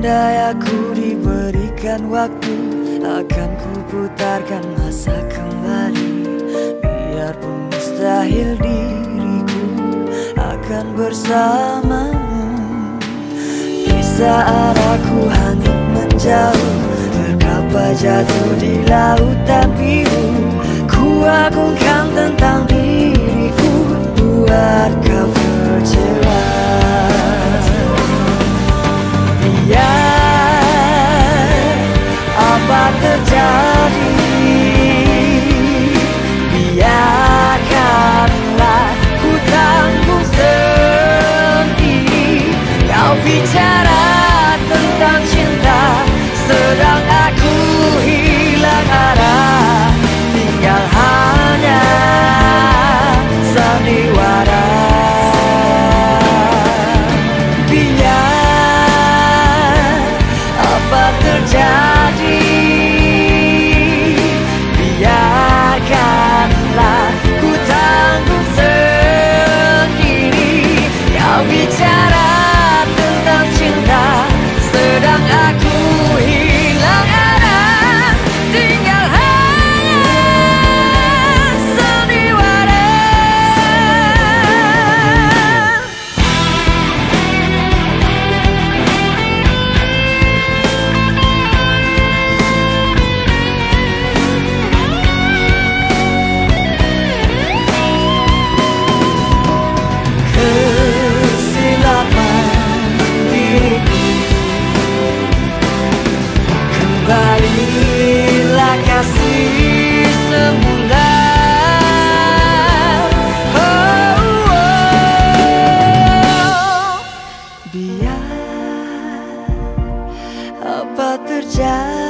Andai aku diberikan waktu Akan ku putarkan masa kembali. Biarpun mustahil diriku Akan bersamamu. Di saat aku hanyut menjauh Terkapar jatuh di lautan biru. Ku agungkan tentang diriku Buat Biarkanlah ku Kasih semudah oh, oh, oh. apa terjadi